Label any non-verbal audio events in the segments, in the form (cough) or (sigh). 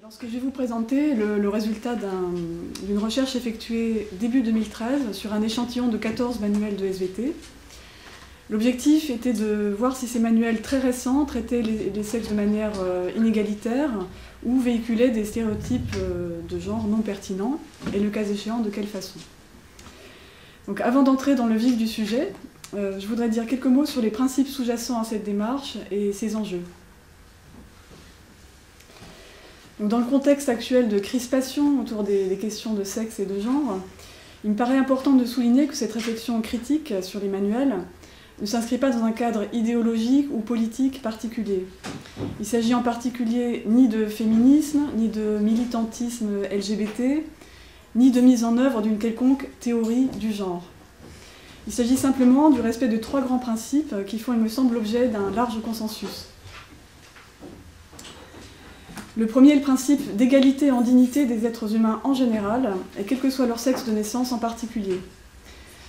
Alors, ce que je vais vous présenter, le, résultat d'une recherche effectuée début 2013 sur un échantillon de 14 manuels de SVT. L'objectif était de voir si ces manuels très récents traitaient les, les sexes de manière euh, inégalitaire ou véhiculaient des stéréotypes euh, de genre non pertinents, et le cas échéant, de quelle façon. Donc, avant d'entrer dans le vif du sujet, euh, je voudrais dire quelques mots sur les principes sous-jacents à cette démarche et ses enjeux. Dans le contexte actuel de crispation autour des, questions de sexe et de genre, il me paraît important de souligner que cette réflexion critique sur les manuels ne s'inscrit pas dans un cadre idéologique ou politique particulier. Il s'agit en particulier ni de féminisme, ni de militantisme LGBT, ni de mise en œuvre d'une quelconque théorie du genre. Il s'agit simplement du respect de trois grands principes qui font, il me semble, l'objet d'un large consensus. Le premier est le principe d'égalité en dignité des êtres humains en général, et quel que soit leur sexe de naissance en particulier.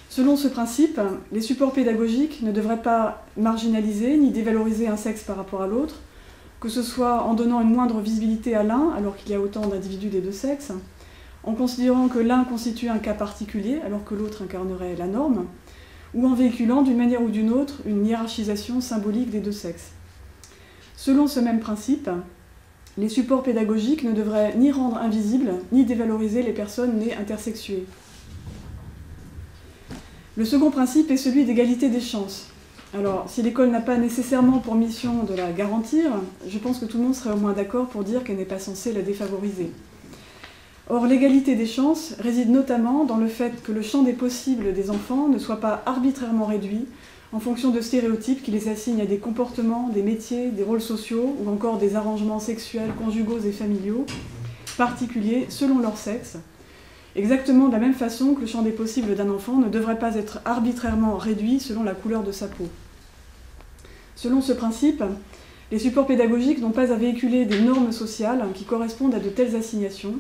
Selon ce principe, les supports pédagogiques ne devraient pas marginaliser ni dévaloriser un sexe par rapport à l'autre, que ce soit en donnant une moindre visibilité à l'un alors qu'il y a autant d'individus des deux sexes, en considérant que l'un constitue un cas particulier alors que l'autre incarnerait la norme, ou en véhiculant d'une manière ou d'une autre une hiérarchisation symbolique des deux sexes. Selon ce même principe, les supports pédagogiques ne devraient ni rendre invisibles, ni dévaloriser les personnes nées intersexuées. Le second principe est celui d'égalité des chances. Alors, si l'école n'a pas nécessairement pour mission de la garantir, je pense que tout le monde serait au moins d'accord pour dire qu'elle n'est pas censée la défavoriser. Or, l'égalité des chances réside notamment dans le fait que le champ des possibles des enfants ne soit pas arbitrairement réduit en fonction de stéréotypes qui les assignent à des comportements, des métiers, des rôles sociaux ou encore des arrangements sexuels, conjugaux et familiaux particuliers selon leur sexe, exactement de la même façon que le champ des possibles d'un enfant ne devrait pas être arbitrairement réduit selon la couleur de sa peau. Selon ce principe, les supports pédagogiques n'ont pas à véhiculer des normes sociales qui correspondent à de telles assignations,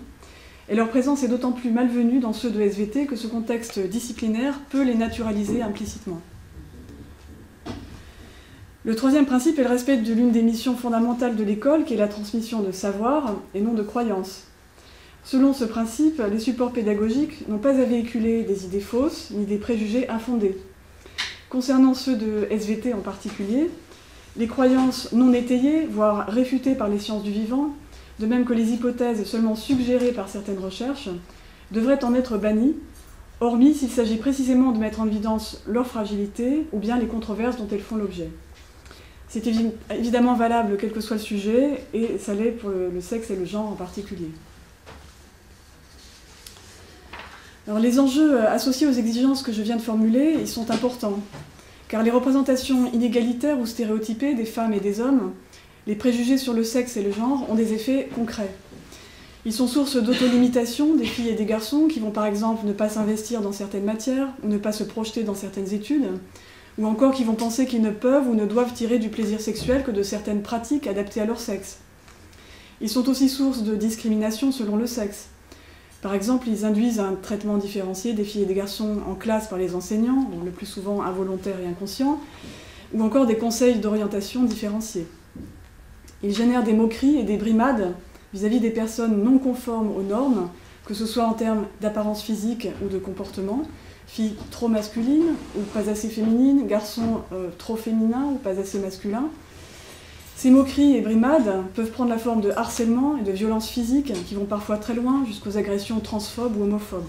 et leur présence est d'autant plus malvenue dans ceux de SVT que ce contexte disciplinaire peut les naturaliser implicitement. Le troisième principe est le respect de l'une des missions fondamentales de l'école, qui est la transmission de savoir et non de croyances. Selon ce principe, les supports pédagogiques n'ont pas à véhiculer des idées fausses ni des préjugés infondés. Concernant ceux de SVT en particulier, les croyances non étayées, voire réfutées par les sciences du vivant, de même que les hypothèses seulement suggérées par certaines recherches, devraient en être bannies, hormis s'il s'agit précisément de mettre en évidence leur fragilité ou bien les controverses dont elles font l'objet. C'est évidemment valable quel que soit le sujet, et ça l'est pour le sexe et le genre en particulier. Les enjeux euh, associés aux exigences que je viens de formuler, ils sont importants, car les représentations inégalitaires ou stéréotypées des femmes et des hommes, les préjugés sur le sexe et le genre ont des effets concrets. Ils sont source d'autolimitation des filles et des garçons qui vont par exemple ne pas s'investir dans certaines matières ou ne pas se projeter dans certaines études, ou encore qui vont penser qu'ils ne peuvent ou ne doivent tirer du plaisir sexuel que de certaines pratiques adaptées à leur sexe. Ils sont aussi source de discrimination selon le sexe. Par exemple, ils induisent un traitement différencié des filles et des garçons en classe par les enseignants, le plus souvent involontaires et inconscients, ou encore des conseils d'orientation différenciés. Ils génèrent des moqueries et des brimades vis-à-vis -vis des personnes non conformes aux normes, que ce soit en termes d'apparence physique ou de comportement, filles trop masculines ou pas assez féminines, garçons euh, trop féminins ou pas assez masculins. Ces moqueries et brimades peuvent prendre la forme de harcèlement et de violences physiques qui vont parfois très loin jusqu'aux agressions transphobes ou homophobes.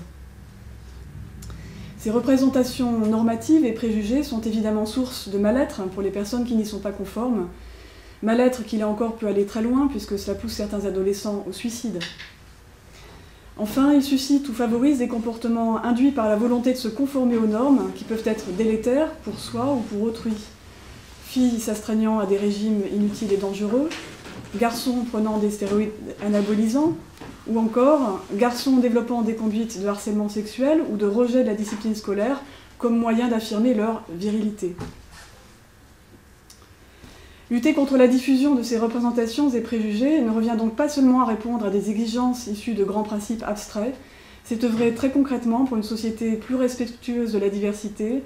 Ces représentations normatives et préjugées sont évidemment source de mal-être pour les personnes qui n'y sont pas conformes. Mal-être qui là encore peut aller très loin puisque cela pousse certains adolescents au suicide. Enfin, il suscite ou favorise des comportements induits par la volonté de se conformer aux normes qui peuvent être délétères pour soi ou pour autrui. Filles s'astreignant à des régimes inutiles et dangereux, garçons prenant des stéroïdes anabolisants, ou encore garçons développant des conduites de harcèlement sexuel ou de rejet de la discipline scolaire comme moyen d'affirmer leur virilité. Lutter contre la diffusion de ces représentations et préjugés ne revient donc pas seulement à répondre à des exigences issues de grands principes abstraits, c'est œuvrer très concrètement pour une société plus respectueuse de la diversité,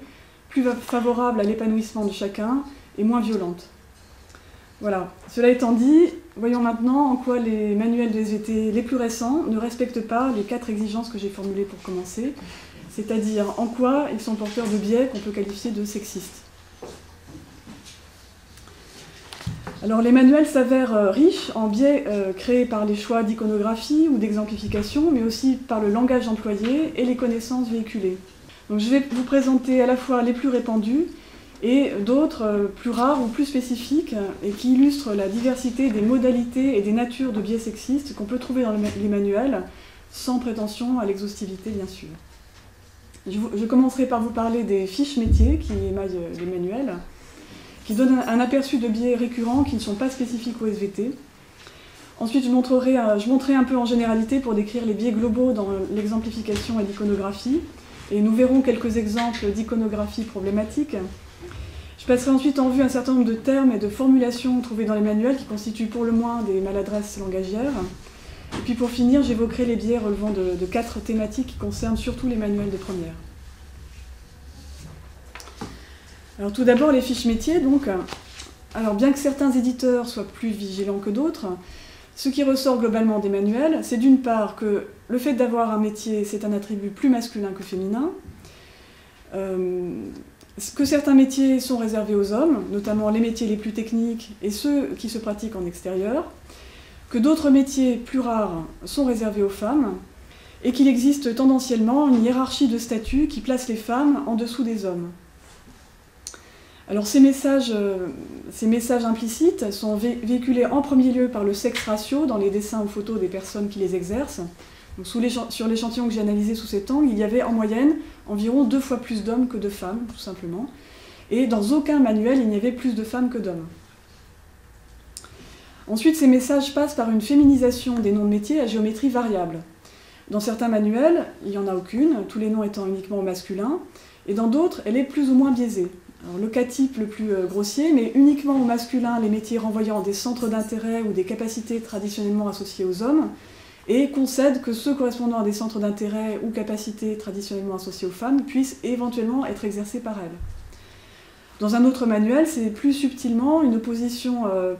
plus favorable à l'épanouissement de chacun et moins violente. Voilà, cela étant dit, voyons maintenant en quoi les manuels de SVT les plus récents ne respectent pas les quatre exigences que j'ai formulées pour commencer, c'est-à-dire en quoi ils sont porteurs de biais qu'on peut qualifier de sexistes. Alors les manuels s'avèrent euh, riches en biais euh, créés par les choix d'iconographie ou d'exemplification, mais aussi par le langage employé et les connaissances véhiculées. Donc je vais vous présenter à la fois les plus répandus et d'autres euh, plus rares ou plus spécifiques et qui illustrent la diversité des modalités et des natures de biais sexistes qu'on peut trouver dans les manuels, sans prétention à l'exhaustivité bien sûr. Je, commencerai par vous parler des fiches métiers qui émaillent les manuels, qui donnent un, aperçu de biais récurrents qui ne sont pas spécifiques au SVT. Ensuite, je montrerai, euh, je montrerai un peu en généralité pour décrire les biais globaux dans l'exemplification et l'iconographie, et nous verrons quelques exemples d'iconographie problématique. Je passerai ensuite en vue un certain nombre de termes et de formulations trouvés dans les manuels qui constituent pour le moins des maladresses langagières. Et puis pour finir, j'évoquerai les biais relevant de, quatre thématiques qui concernent surtout les manuels de première. Tout d'abord les fiches métiers. Donc, alors bien que certains éditeurs soient plus vigilants que d'autres, ce qui ressort globalement des manuels, c'est d'une part que le fait d'avoir un métier, c'est un attribut plus masculin que féminin. Euh, que certains métiers sont réservés aux hommes, notamment les métiers les plus techniques et ceux qui se pratiquent en extérieur, que d'autres métiers plus rares sont réservés aux femmes, et qu'il existe tendanciellement une hiérarchie de statut qui place les femmes en dessous des hommes. Alors ces messages, euh, ces messages implicites sont véhiculés en premier lieu par le sexe ratio dans les dessins ou photos des personnes qui les exercent. sur l'échantillon que j'ai analysé sous cet angle, il y avait en moyenne environ deux fois plus d'hommes que de femmes, tout simplement. Et dans aucun manuel, il n'y avait plus de femmes que d'hommes. Ensuite, ces messages passent par une féminisation des noms de métiers à géométrie variable. Dans certains manuels, il n'y en a aucune, tous les noms étant uniquement masculins, et dans d'autres, elle est plus ou moins biaisée. Le cas type le plus euh, grossier, mais uniquement au masculin les métiers renvoyant des centres d'intérêt ou des capacités traditionnellement associées aux hommes, et concède que ceux correspondant à des centres d'intérêt ou capacités traditionnellement associées aux femmes puissent éventuellement être exercés par elles. Dans un autre manuel, c'est plus subtilement une opposition euh,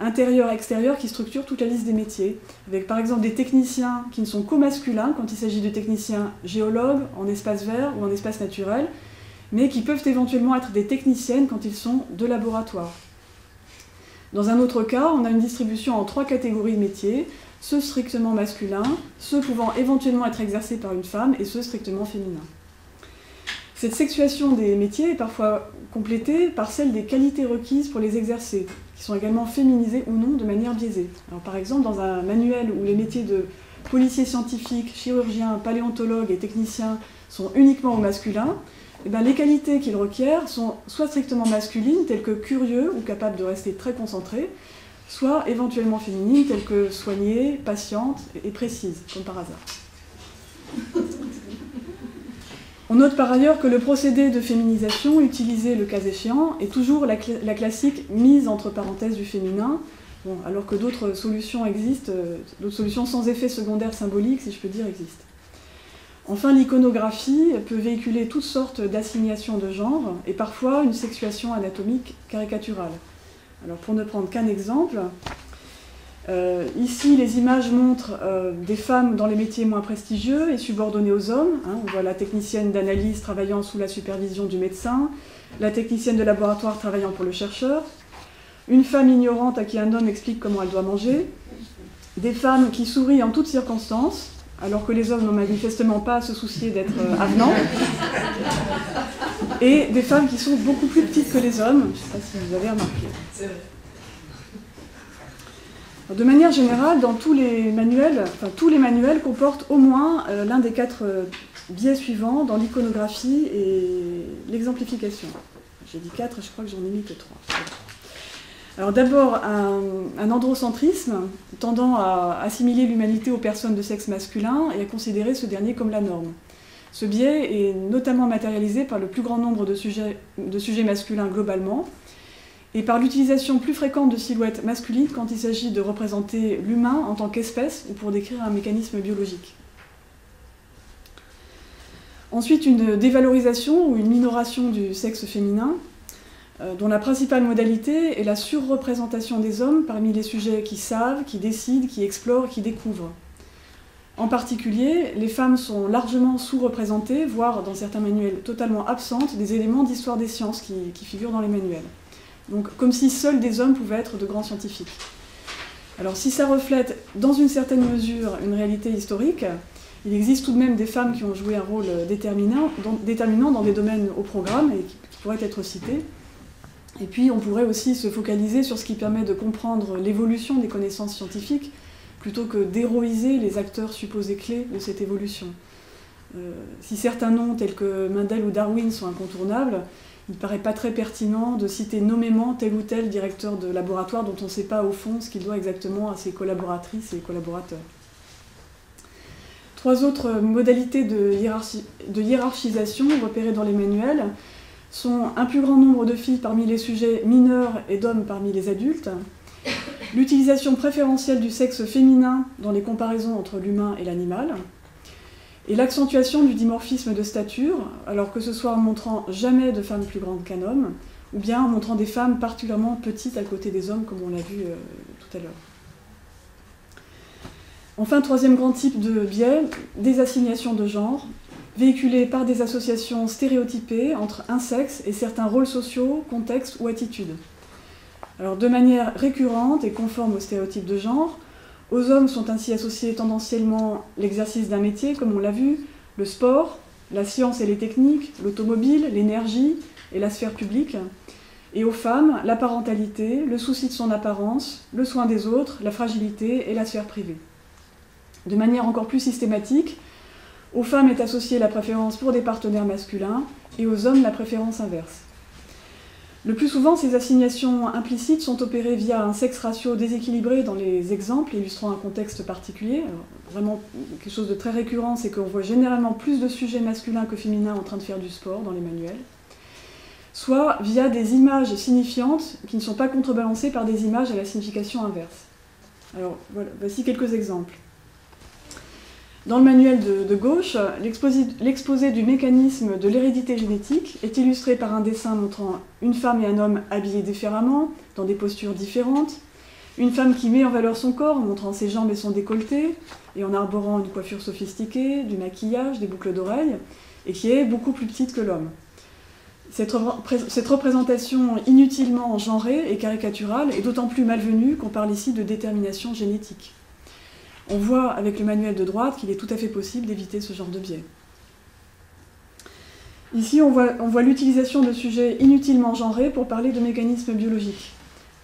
intérieure-extérieure qui structure toute la liste des métiers, avec par exemple des techniciens qui ne sont qu'au masculin quand il s'agit de techniciens géologues en espace vert ou en espace naturel, mais qui peuvent éventuellement être des techniciennes quand ils sont de laboratoire. Dans un autre cas, on a une distribution en trois catégories de métiers, ceux strictement masculins, ceux pouvant éventuellement être exercés par une femme et ceux strictement féminins. Cette sexuation des métiers est parfois complétée par celle des qualités requises pour les exercer, qui sont également féminisées ou non de manière biaisée. par exemple, dans un manuel où les métiers de policier scientifique, chirurgien, paléontologue et technicien sont uniquement au masculin, eh ben, les qualités qu'ils requièrent sont soit strictement masculines, telles que curieux ou capable de rester très concentré, soit éventuellement féminines, telles que soignée, patiente et précise, comme par hasard. On note par ailleurs que le procédé de féminisation utilisé le cas échéant est toujours la, classique mise entre parenthèses du féminin, alors que d'autres solutions existent, euh, d'autres solutions sans effet secondaire symbolique, si je peux dire, existent. Enfin, l'iconographie peut véhiculer toutes sortes d'assignations de genre et parfois une sexuation anatomique caricaturale. Alors pour ne prendre qu'un exemple, euh, ici les images montrent euh, des femmes dans les métiers moins prestigieux et subordonnés aux hommes. Hein. on voit la technicienne d'analyse travaillant sous la supervision du médecin, la technicienne de laboratoire travaillant pour le chercheur, une femme ignorante à qui un homme explique comment elle doit manger, des femmes qui sourient en toutes circonstances, alors que les hommes n'ont manifestement pas à se soucier d'être euh, avenants, et des femmes qui sont beaucoup plus petites que les hommes, je ne sais pas si vous avez remarqué. De manière générale, dans tous les manuels, enfin, tous les manuels comportent au moins euh, l'un des quatre euh, biais suivants dans l'iconographie et l'exemplification. J'ai dit quatre, je crois que j'en ai mis que trois. D'abord, un, androcentrisme tendant à assimiler l'humanité aux personnes de sexe masculin et à considérer ce dernier comme la norme. Ce biais est notamment matérialisé par le plus grand nombre de sujets, masculins globalement et par l'utilisation plus fréquente de silhouettes masculines quand il s'agit de représenter l'humain en tant qu'espèce ou pour décrire un mécanisme biologique. Ensuite, une dévalorisation ou une minoration du sexe féminin dont la principale modalité est la surreprésentation des hommes parmi les sujets qui savent, qui décident, qui explorent, qui découvrent. En particulier, les femmes sont largement sous-représentées, voire dans certains manuels totalement absentes, des éléments d'histoire des sciences qui, qui, figurent dans les manuels. Donc comme si seuls des hommes pouvaient être de grands scientifiques. Alors si ça reflète dans une certaine mesure une réalité historique, il existe tout de même des femmes qui ont joué un rôle déterminant dans, des domaines au programme et qui, pourraient être cités. Et puis on pourrait aussi se focaliser sur ce qui permet de comprendre l'évolution des connaissances scientifiques plutôt que d'héroïser les acteurs supposés clés de cette évolution. Euh, si certains noms tels que Mendel ou Darwin sont incontournables, il ne paraît pas très pertinent de citer nommément tel ou tel directeur de laboratoire dont on ne sait pas au fond ce qu'il doit exactement à ses collaboratrices et collaborateurs. Trois autres modalités de, hiérarchisation repérées dans les manuels sont un plus grand nombre de filles parmi les sujets mineurs et d'hommes parmi les adultes, l'utilisation préférentielle du sexe féminin dans les comparaisons entre l'humain et l'animal, et l'accentuation du dimorphisme de stature, alors que ce soit en montrant jamais de femmes plus grandes qu'un homme, ou bien en montrant des femmes particulièrement petites à côté des hommes, comme on l'a vu euh, tout à l'heure. Enfin, troisième grand type de biais, des assignations de genre, véhiculées par des associations stéréotypées entre un sexe et certains rôles sociaux, contextes ou attitudes. Alors, de manière récurrente et conforme aux stéréotypes de genre, aux hommes sont ainsi associés tendanciellement l'exercice d'un métier, comme on l'a vu, le sport, la science et les techniques, l'automobile, l'énergie et la sphère publique, et aux femmes, la parentalité, le souci de son apparence, le soin des autres, la fragilité et la sphère privée. De manière encore plus systématique, aux femmes est associée la préférence pour des partenaires masculins et aux hommes la préférence inverse. Le plus souvent, ces assignations implicites sont opérées via un sexe ratio déséquilibré dans les exemples illustrant un contexte particulier. vraiment, quelque chose de très récurrent, c'est qu'on voit généralement plus de sujets masculins que féminins en train de faire du sport dans les manuels. Soit via des images signifiantes qui ne sont pas contrebalancées par des images à la signification inverse. Alors, voici quelques exemples. Dans le manuel de, gauche, l'exposé du mécanisme de l'hérédité génétique est illustré par un dessin montrant une femme et un homme habillés différemment, dans des postures différentes, une femme qui met en valeur son corps en montrant ses jambes et son décolleté, et en arborant une coiffure sophistiquée, du maquillage, des boucles d'oreilles, et qui est beaucoup plus petite que l'homme. Cette, représentation inutilement genrée et caricaturale est d'autant plus malvenue qu'on parle ici de détermination génétique. On voit avec le manuel de droite qu'il est tout à fait possible d'éviter ce genre de biais. Ici, on voit, l'utilisation de sujets inutilement genrés pour parler de mécanismes biologiques.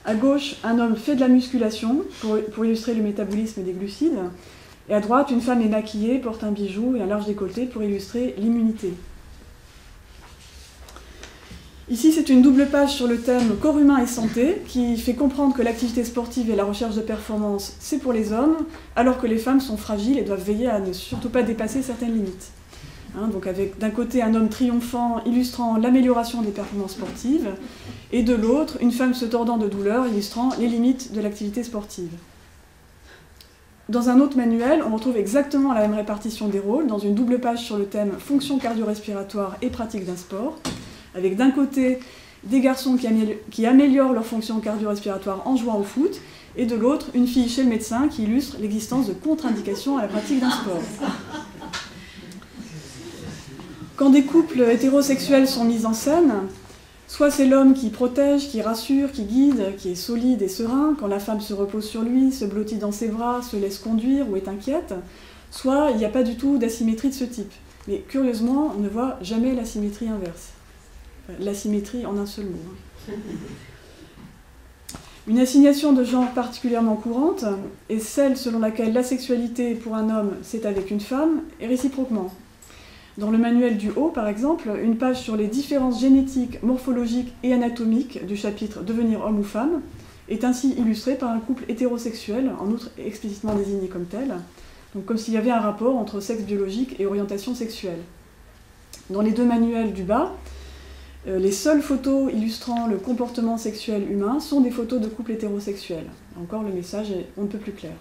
À gauche, un homme fait de la musculation pour, illustrer le métabolisme des glucides, et à droite, une femme est maquillée, porte un bijou et un large décolleté pour illustrer l'immunité. Ici, c'est une double page sur le thème corps humain et santé qui fait comprendre que l'activité sportive et la recherche de performance, c'est pour les hommes, alors que les femmes sont fragiles et doivent veiller à ne surtout pas dépasser certaines limites. Hein, donc avec d'un côté un homme triomphant illustrant l'amélioration des performances sportives, et de l'autre une femme se tordant de douleur illustrant les limites de l'activité sportive. Dans un autre manuel, on retrouve exactement la même répartition des rôles, dans une double page sur le thème fonction cardio-respiratoire et pratique d'un sport, avec d'un côté des garçons qui améliorent, leur fonction cardio-respiratoire en jouant au foot, et de l'autre, une fille chez le médecin qui illustre l'existence de contre-indications à la pratique d'un sport. Quand des couples hétérosexuels sont mis en scène, soit c'est l'homme qui protège, qui rassure, qui guide, qui est solide et serein, quand la femme se repose sur lui, se blottit dans ses bras, se laisse conduire ou est inquiète, soit il n'y a pas du tout d'asymétrie de ce type. Mais curieusement, on ne voit jamais l'asymétrie inverse l'asymétrie en un seul mot. Hein. Une assignation de genre particulièrement courante est celle selon laquelle la sexualité pour un homme, c'est avec une femme, et réciproquement. Dans le manuel du haut, par exemple, une page sur les différences génétiques, morphologiques et anatomiques du chapitre Devenir homme ou femme est ainsi illustrée par un couple hétérosexuel, en outre explicitement désigné comme tel, donc comme s'il y avait un rapport entre sexe biologique et orientation sexuelle. Dans les deux manuels du bas, les seules photos illustrant le comportement sexuel humain sont des photos de couples hétérosexuels. Encore, le message est on ne peut plus clair.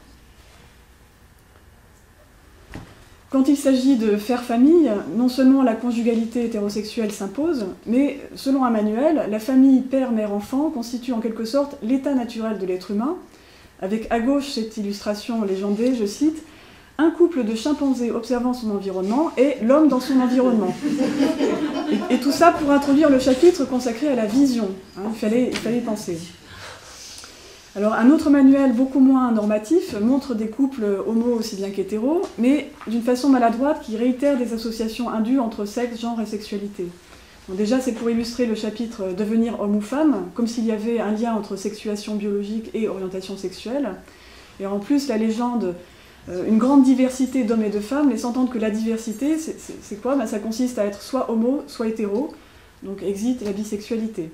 Quand il s'agit de faire famille, non seulement la conjugalité hétérosexuelle s'impose, mais selon un manuel, la famille père, mère, enfant constitue en quelque sorte l'état naturel de l'être humain, avec à gauche cette illustration légendée, je cite, un couple de chimpanzés observant son environnement et l'homme dans son environnement. Et, tout ça pour introduire le chapitre consacré à la vision. Hein, il, fallait, penser. Alors un autre manuel beaucoup moins normatif montre des couples homo aussi bien qu'hétéros, mais d'une façon maladroite qui réitère des associations indues entre sexe, genre et sexualité. déjà c'est pour illustrer le chapitre devenir homme ou femme, comme s'il y avait un lien entre sexuation biologique et orientation sexuelle. Et en plus la légende une grande diversité d'hommes et de femmes, laissant entendre que la diversité, c'est quoi? Ben, Ça consiste à être soit homo, soit hétéro, donc exit la bisexualité.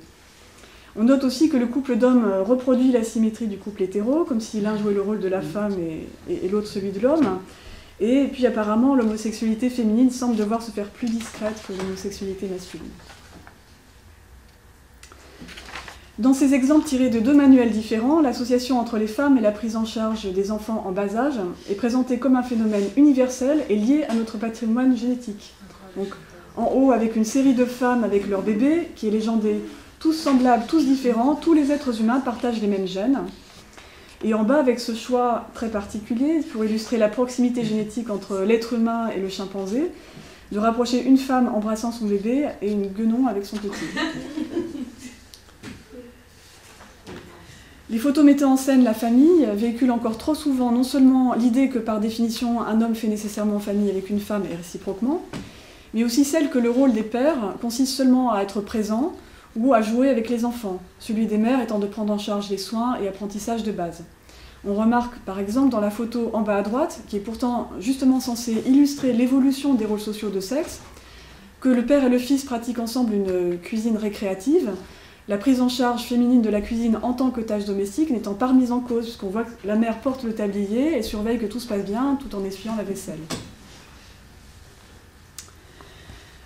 On note aussi que le couple d'hommes euh, reproduit la symétrie du couple hétéro, comme si l'un jouait le rôle de la femme et, l'autre celui de l'homme. Et puis apparemment, l'homosexualité féminine semble devoir se faire plus discrète que l'homosexualité masculine. Dans ces exemples tirés de deux manuels différents, l'association entre les femmes et la prise en charge des enfants en bas âge est présentée comme un phénomène universel et lié à notre patrimoine génétique. En haut, avec une série de femmes avec leurs bébés, qui est légendée tous semblables, tous différents, tous les êtres humains partagent les mêmes gènes. Et en bas, avec ce choix très particulier, pour illustrer la proximité génétique entre l'être humain et le chimpanzé, de rapprocher une femme embrassant son bébé et une guenon avec son petit. Les photos mettant en scène la famille véhiculent encore trop souvent non seulement l'idée que par définition un homme fait nécessairement famille avec une femme et réciproquement, mais aussi celle que le rôle des pères consiste seulement à être présent ou à jouer avec les enfants, celui des mères étant de prendre en charge les soins et apprentissages de base. On remarque par exemple dans la photo en bas à droite, qui est pourtant justement censée illustrer l'évolution des rôles sociaux de sexe, que le père et le fils pratiquent ensemble une cuisine récréative, la prise en charge féminine de la cuisine en tant que tâche domestique n'étant pas remise en cause, puisqu'on voit que la mère porte le tablier et surveille que tout se passe bien tout en essuyant la vaisselle.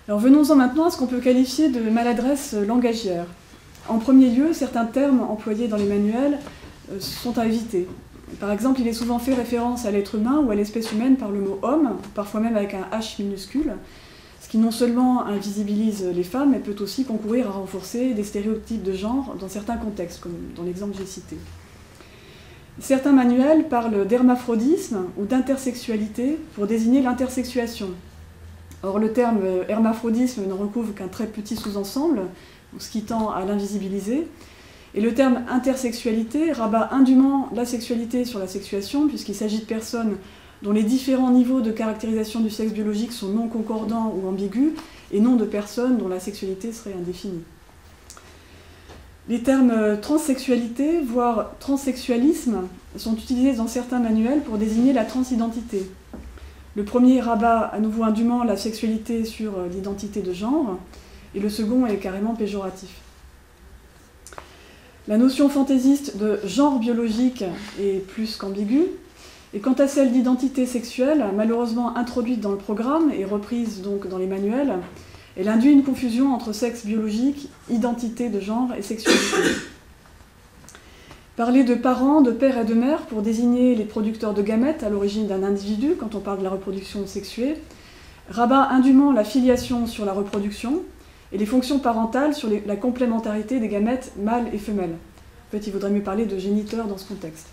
Alors venons-en maintenant à ce qu'on peut qualifier de maladresse langagière. En premier lieu, certains termes employés dans les manuels euh, sont à éviter. Par exemple, il est souvent fait référence à l'être humain ou à l'espèce humaine par le mot homme, parfois même avec un H minuscule, qui non seulement invisibilise les femmes, mais peut aussi concourir à renforcer des stéréotypes de genre dans certains contextes, comme dans l'exemple que j'ai cité. Certains manuels parlent d'hermaphrodisme ou d'intersexualité pour désigner l'intersexuation. Or, le terme hermaphrodisme ne recouvre qu'un très petit sous-ensemble, ce qui tend à l'invisibiliser. Et le terme intersexualité rabat indûment la sexualité sur la sexuation, puisqu'il s'agit de personnes dont les différents niveaux de caractérisation du sexe biologique sont non concordants ou ambigus, et non de personnes dont la sexualité serait indéfinie. Les termes transsexualité, voire transsexualisme, sont utilisés dans certains manuels pour désigner la transidentité. Le premier rabat à nouveau indûment la sexualité sur l'identité de genre, et le second est carrément péjoratif. La notion fantaisiste de genre biologique est plus qu'ambiguë, et quant à celle d'identité sexuelle, malheureusement introduite dans le programme et reprise donc dans les manuels, elle induit une confusion entre sexe biologique, identité de genre et sexualité. Parler de parents, de père et de mère pour désigner les producteurs de gamètes à l'origine d'un individu quand on parle de la reproduction sexuée, rabat indûment la filiation sur la reproduction et les fonctions parentales sur la complémentarité des gamètes mâles et femelles. En fait, il vaudrait mieux parler de géniteur dans ce contexte.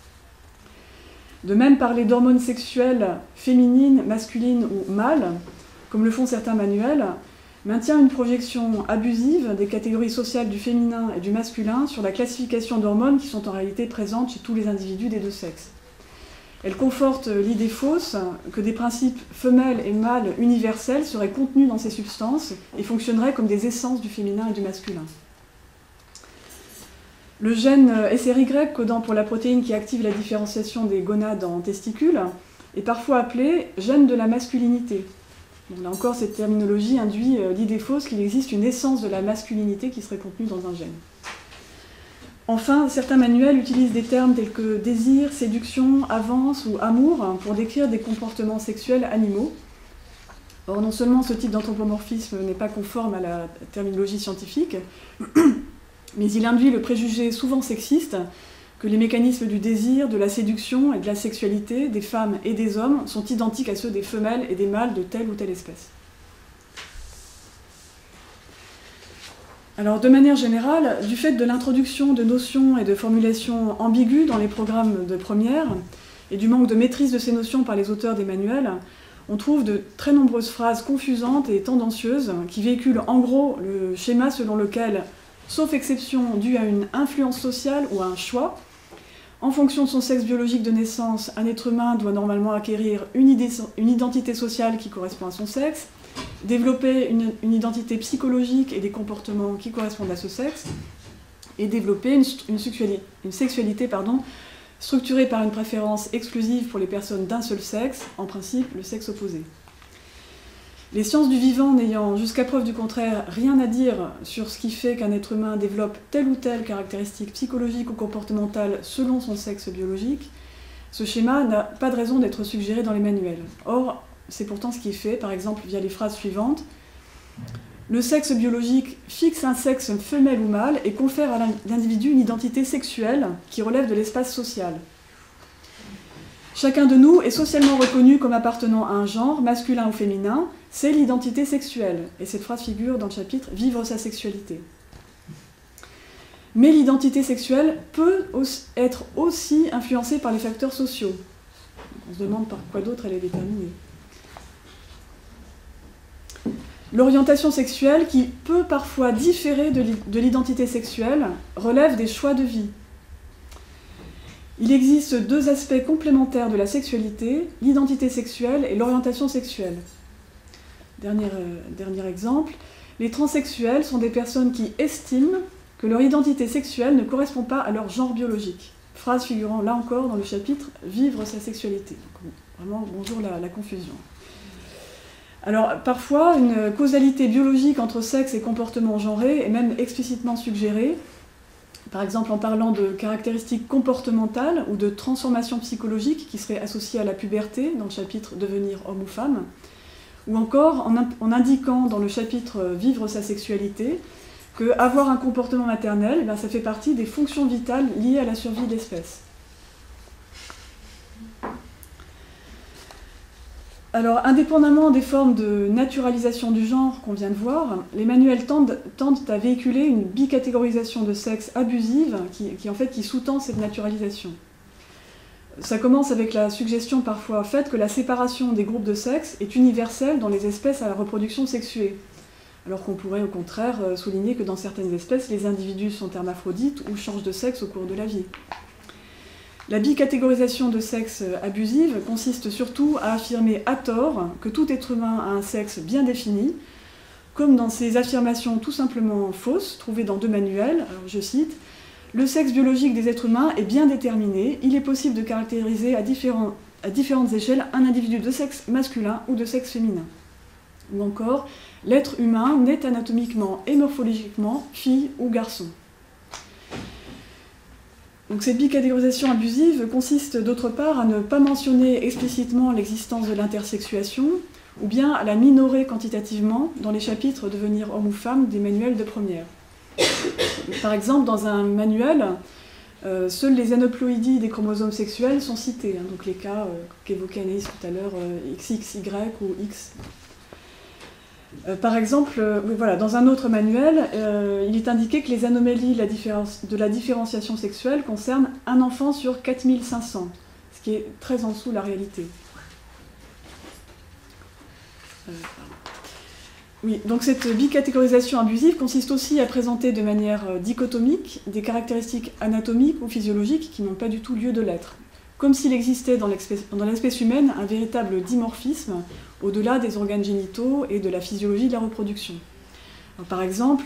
De même, parler d'hormones sexuelles féminines, masculines ou mâles, comme le font certains manuels, maintient une projection abusive des catégories sociales du féminin et du masculin sur la classification d'hormones qui sont en réalité présentes chez tous les individus des deux sexes. Elle conforte l'idée fausse que des principes femelles et mâles universels seraient contenus dans ces substances et fonctionneraient comme des essences du féminin et du masculin. Le gène SRY, codant pour la protéine qui active la différenciation des gonades en testicules, est parfois appelé gène de la masculinité. là encore, cette terminologie induit euh, l'idée fausse qu'il existe une essence de la masculinité qui serait contenue dans un gène. Enfin, certains manuels utilisent des termes tels que désir, séduction, avance ou amour pour décrire des comportements sexuels animaux. Or, non seulement ce type d'anthropomorphisme n'est pas conforme à la terminologie scientifique, (clears throat) mais il induit le préjugé souvent sexiste que les mécanismes du désir, de la séduction et de la sexualité des femmes et des hommes sont identiques à ceux des femelles et des mâles de telle ou telle espèce. Alors, de manière générale, du fait de l'introduction de notions et de formulations ambiguës dans les programmes de première et du manque de maîtrise de ces notions par les auteurs des manuels, on trouve de très nombreuses phrases confusantes et tendancieuses qui véhiculent en gros le schéma selon lequel, sauf exception due à une influence sociale ou à un choix, en fonction de son sexe biologique de naissance, un être humain doit normalement acquérir une, identité sociale qui correspond à son sexe, développer une, identité psychologique et des comportements qui correspondent à ce sexe, et développer une, sexualité, structurée par une préférence exclusive pour les personnes d'un seul sexe, en principe le sexe opposé. Les sciences du vivant n'ayant jusqu'à preuve du contraire rien à dire sur ce qui fait qu'un être humain développe telle ou telle caractéristique psychologique ou comportementale selon son sexe biologique, ce schéma n'a pas de raison d'être suggéré dans les manuels. Or, c'est pourtant ce qui est fait, par exemple via les phrases suivantes. Le sexe biologique fixe un sexe femelle ou mâle et confère à l'individu une identité sexuelle qui relève de l'espace social. Chacun de nous est socialement reconnu comme appartenant à un genre, masculin ou féminin, c'est l'identité sexuelle. Et cette phrase figure dans le chapitre Vivre sa sexualité. Mais l'identité sexuelle peut être aussi influencée par les facteurs sociaux. On se demande par quoi d'autre elle est déterminée. L'orientation sexuelle, qui peut parfois différer de l'identité sexuelle, relève des choix de vie, il existe deux aspects complémentaires de la sexualité, l'identité sexuelle et l'orientation sexuelle. Dernier, euh, dernier, exemple, les transsexuels sont des personnes qui estiment que leur identité sexuelle ne correspond pas à leur genre biologique. Phrase figurant là encore dans le chapitre Vivre sa sexualité. vraiment, bonjour la, la confusion. Alors, parfois, une causalité biologique entre sexe et comportement genré est même explicitement suggérée, par exemple en parlant de caractéristiques comportementales ou de transformations psychologiques qui seraient associées à la puberté dans le chapitre Devenir homme ou femme, ou encore en, indiquant dans le chapitre Vivre sa sexualité que avoir un comportement maternel, eh ça fait partie des fonctions vitales liées à la survie de l'espèce. Alors, indépendamment des formes de naturalisation du genre qu'on vient de voir, les manuels tendent, à véhiculer une bicatégorisation de sexe abusive qui, en fait qui sous-tend cette naturalisation. Ça commence avec la suggestion parfois faite que la séparation des groupes de sexe est universelle dans les espèces à la reproduction sexuée, alors qu'on pourrait au contraire euh, souligner que dans certaines espèces, les individus sont hermaphrodites ou changent de sexe au cours de la vie. La bicatégorisation de sexe abusive consiste surtout à affirmer à tort que tout être humain a un sexe bien défini, comme dans ces affirmations tout simplement fausses trouvées dans deux manuels. je cite Le sexe biologique des êtres humains est bien déterminé, il est possible de caractériser à, à différentes échelles un individu de sexe masculin ou de sexe féminin. Ou encore, l'être humain naît anatomiquement et morphologiquement fille ou garçon. Donc cette bicatégorisation abusive consiste d'autre part à ne pas mentionner explicitement l'existence de l'intersexuation, ou bien à la minorer quantitativement dans les chapitres Devenir homme ou femme des manuels de première. Par exemple, dans un manuel, euh, seuls les aneuploïdies des chromosomes sexuels sont cités, hein, donc les cas euh, qu'évoquait Anaïs tout à l'heure, euh, XXY ou X euh, par exemple, euh, voilà, dans un autre manuel, euh, il est indiqué que les anomalies de la différenciation sexuelle concernent un enfant sur 4500, ce qui est très en dessous de la réalité. oui, donc cette bicatégorisation abusive consiste aussi à présenter de manière dichotomique des caractéristiques anatomiques ou physiologiques qui n'ont pas du tout lieu de l'être comme s'il existait dans l'espèce humaine un véritable dimorphisme au-delà des organes génitaux et de la physiologie de la reproduction. par exemple,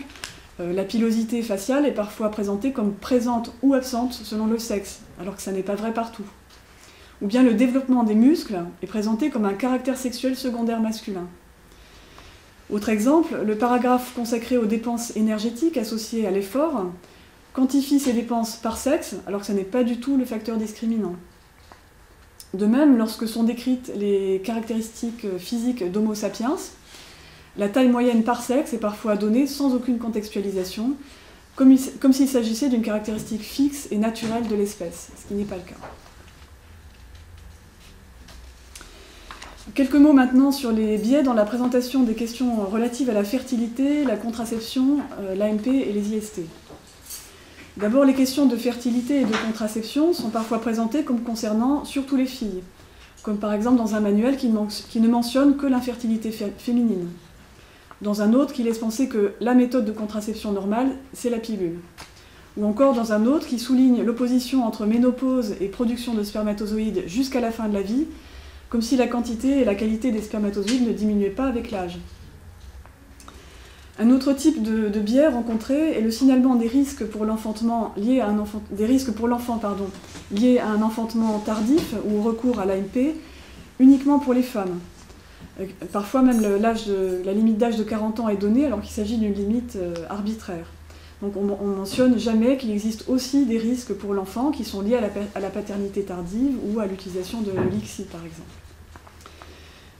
euh, la pilosité faciale est parfois présentée comme présente ou absente selon le sexe, alors que ça n'est pas vrai partout. Ou bien le développement des muscles est présenté comme un caractère sexuel secondaire masculin. Autre exemple, le paragraphe consacré aux dépenses énergétiques associées à l'effort quantifie ces dépenses par sexe, alors que ce n'est pas du tout le facteur discriminant. De même, lorsque sont décrites les caractéristiques physiques d'Homo sapiens, la taille moyenne par sexe est parfois donnée sans aucune contextualisation, comme, comme s'il s'agissait d'une caractéristique fixe et naturelle de l'espèce, ce qui n'est pas le cas. Quelques mots maintenant sur les biais dans la présentation des questions relatives à la fertilité, la contraception, euh, l'AMP et les IST. D'abord, les questions de fertilité et de contraception sont parfois présentées comme concernant surtout les filles, comme par exemple dans un manuel qui, ne mentionne que l'infertilité féminine, dans un autre qui laisse penser que la méthode de contraception normale, c'est la pilule, ou encore dans un autre qui souligne l'opposition entre ménopause et production de spermatozoïdes jusqu'à la fin de la vie, comme si la quantité et la qualité des spermatozoïdes ne diminuaient pas avec l'âge. Un autre type de, biais rencontré est le signalement des risques pour l'enfantement liés à un enfant, des risques pour l'enfant pardon, liés à un enfantement tardif ou recours à l'AMP uniquement pour les femmes. Euh, parfois même la limite d'âge de 40 ans est donnée alors qu'il s'agit d'une limite euh, arbitraire. Donc on, ne mentionne jamais qu'il existe aussi des risques pour l'enfant qui sont liés à la, à la, paternité tardive ou à l'utilisation de l'ICSI par exemple.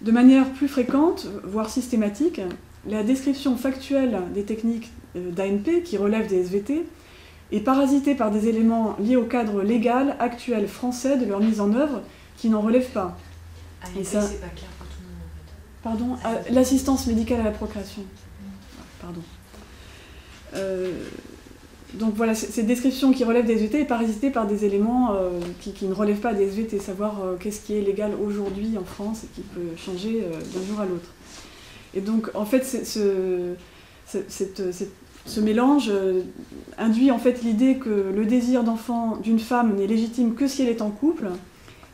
De manière plus fréquente, voire systématique, la description factuelle des techniques euh, d'ANP qui relèvent des SVT est parasitée par des éléments liés au cadre légal actuel français de leur mise en œuvre qui n'en relèvent pas. ANP, c'est pas clair pour tout le monde en fait. Pardon ah, L'assistance médicale à la procréation. Pardon. Euh, donc voilà, ces descriptions qui relèvent des SVT est parasitée par des éléments euh, qui, ne relèvent pas des SVT, savoir qu'est-ce qui est légal aujourd'hui en France et qui peut changer d'un jour à l'autre. Et donc, en fait, ce, mélange euh, induit en fait l'idée que le désir d'enfant d'une femme n'est légitime que si elle est en couple,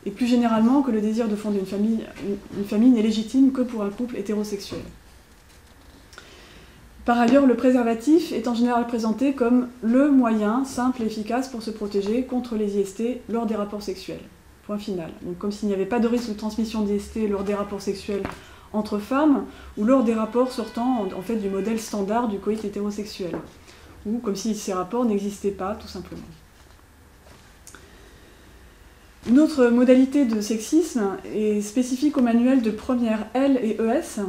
et plus généralement que le désir de fonder une famille, une famille n'est légitime que pour un couple hétérosexuel. Par ailleurs, le préservatif est en général présenté comme le moyen simple et efficace pour se protéger contre les IST lors des rapports sexuels. Point final. Donc, comme s'il n'y avait pas de risque de transmission d'IST lors des rapports sexuels entre femmes ou lors des rapports sortant en fait du modèle standard du coït hétérosexuel, ou comme si ces rapports n'existaient pas tout simplement. Une autre modalité de sexisme est spécifique au manuel de première L et ES,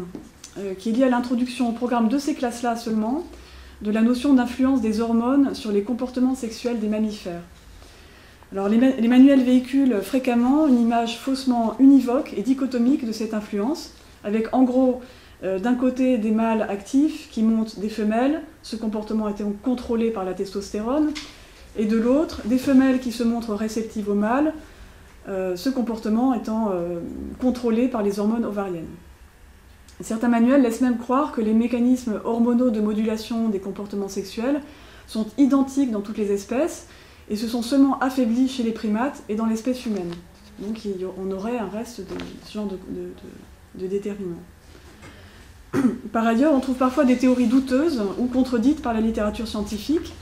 euh, qui est liée à l'introduction au programme de ces classes-là seulement de la notion d'influence des hormones sur les comportements sexuels des mammifères. Les, manuels véhiculent fréquemment une image faussement univoque et dichotomique de cette influence, avec en gros euh, d'un côté des mâles actifs qui montent des femelles, ce comportement étant contrôlé par la testostérone, et de l'autre des femelles qui se montrent réceptives aux mâles, euh, ce comportement étant euh, contrôlé par les hormones ovariennes. Certains manuels laissent même croire que les mécanismes hormonaux de modulation des comportements sexuels sont identiques dans toutes les espèces et se sont seulement affaiblis chez les primates et dans l'espèce humaine. Donc on aurait un reste de ce genre de de. (clears throat) Par ailleurs, on trouve parfois des théories douteuses ou contredites par la littérature scientifique,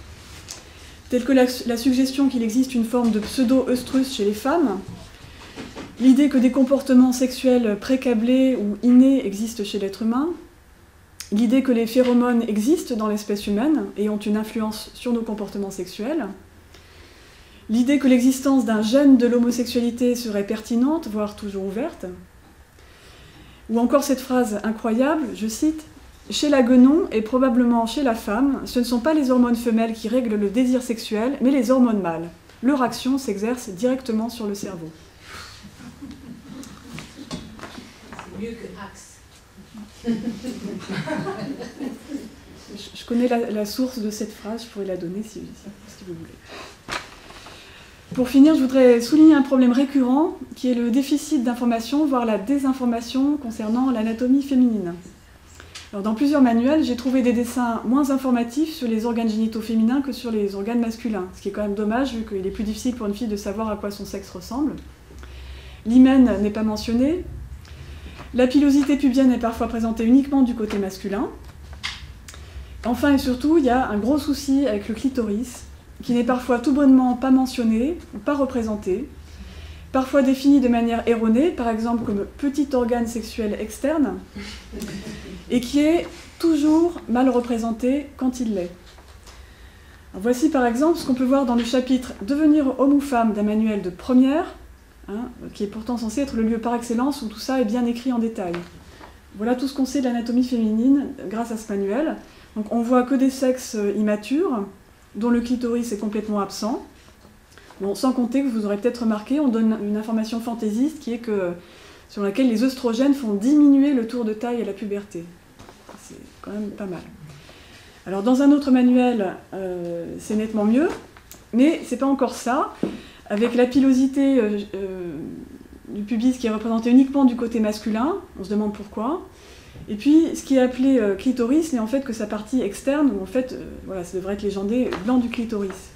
telles que la, suggestion qu'il existe une forme de pseudo-œstrus chez les femmes, l'idée que des comportements sexuels précablés ou innés existent chez l'être humain, l'idée que les phéromones existent dans l'espèce humaine et ont une influence sur nos comportements sexuels, l'idée que l'existence d'un gène de l'homosexualité serait pertinente, voire toujours ouverte, ou encore cette phrase incroyable, je cite, Chez la guenon et probablement chez la femme, ce ne sont pas les hormones femelles qui règlent le désir sexuel, mais les hormones mâles. Leur action s'exerce directement sur le cerveau. C'est mieux que Axe. je, connais la, source de cette phrase, je pourrais la donner si vous voulez. Pour finir, je voudrais souligner un problème récurrent qui est le déficit d'information, voire la désinformation concernant l'anatomie féminine. dans plusieurs manuels, j'ai trouvé des dessins moins informatifs sur les organes génitaux féminins que sur les organes masculins, ce qui est quand même dommage vu qu'il est plus difficile pour une fille de savoir à quoi son sexe ressemble. L'hymen n'est pas mentionné. La pilosité pubienne est parfois présentée uniquement du côté masculin. Enfin et surtout, il y a un gros souci avec le clitoris, qui n'est parfois tout bonnement pas mentionné ou pas représenté, parfois défini de manière erronée, par exemple comme petit organe sexuel externe, et qui est toujours mal représenté quand il l'est. Voici par exemple ce qu'on peut voir dans le chapitre Devenir homme ou femme d'un manuel de première, hein, qui est pourtant censé être le lieu par excellence où tout ça est bien écrit en détail. Voilà tout ce qu'on sait de l'anatomie féminine grâce à ce manuel. Donc on voit que des sexes immatures, dont le clitoris est complètement absent. Sans compter que vous aurez peut-être remarqué, on donne une information fantaisiste qui est que sur laquelle les œstrogènes font diminuer le tour de taille à la puberté. C'est quand même pas mal. Alors dans un autre manuel, euh, c'est nettement mieux, mais c'est pas encore ça. Avec la pilosité euh, euh, du pubis qui est représentée uniquement du côté masculin, on se demande pourquoi. Et puis, ce qui est appelé clitoris n'est en fait que sa partie externe, où en fait, voilà, ça devrait être légendé blanc du clitoris.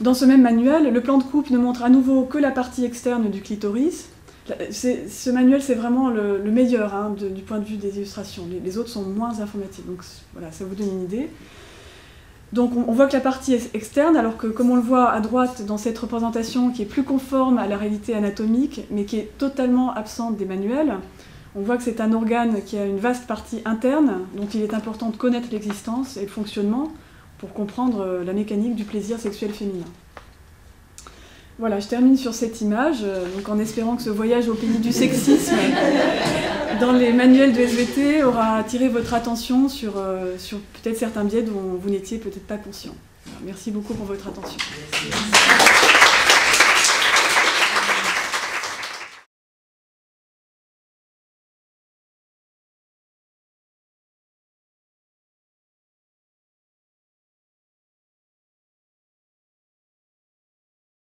Dans ce même manuel, le plan de coupe ne montre à nouveau que la partie externe du clitoris. Ce manuel, c'est vraiment le, meilleur hein, du point de vue des illustrations. Les, autres sont moins informatifs, donc voilà, ça vous donne une idée. Donc on, voit que la partie est externe, alors que comme on le voit à droite dans cette représentation qui est plus conforme à la réalité anatomique, mais qui est totalement absente des manuels, on voit que c'est un organe qui a une vaste partie interne, dont il est important de connaître l'existence et le fonctionnement, pour comprendre euh, la mécanique du plaisir sexuel féminin. Voilà, je termine sur cette image, euh, donc en espérant que ce voyage au pays du sexisme (laughs) dans les manuels de SVT aura attiré votre attention sur, euh, sur peut-être certains biais dont vous n'étiez peut-être pas conscient. merci beaucoup pour votre attention.